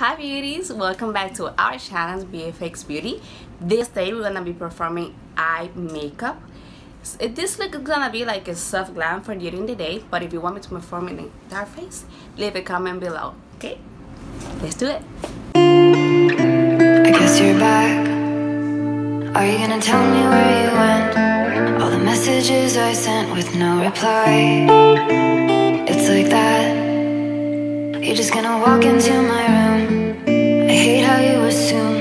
Hi beauties, welcome back to our channel VFX Beauty. This day we're gonna be performing eye makeup. This look is gonna be like a soft glam for during the day, but if you want me to perform in a dark face, leave a comment below, okay? Let's do it. I guess you're back. Are you gonna tell me where you went? All the messages I sent with no reply. It's like that. You're just gonna walk into my room. I hate how you assume.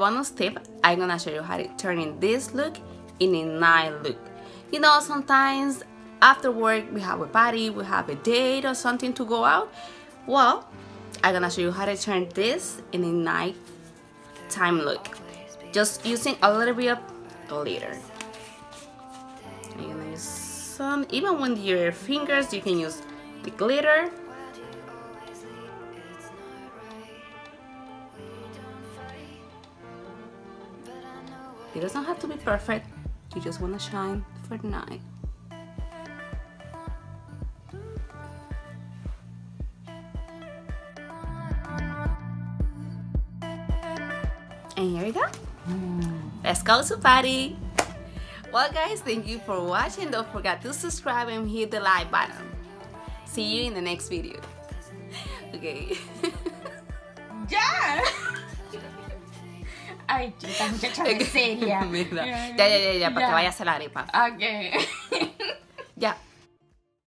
Bonus tip, I'm gonna show you how to turn in this look in a night look. You know, sometimes after work we have a party, we have a date or something to go out. Well, I'm gonna show you how to turn this in a night time look. Just using a little bit of glitter. Gonna use some, even with your fingers, you can use the glitter. It doesn't have to be perfect. You just want to shine for the night. And here we go. Mm. Let's go to party. Well guys, thank you for watching. Don't forget to subscribe and hit the like button. See you in the next video. Okay. ¡Ya! Ay, chica, muchacha de seria. Ya, ya, ya, ya, para que Ya. vayas a la arepa. Ok. Ya.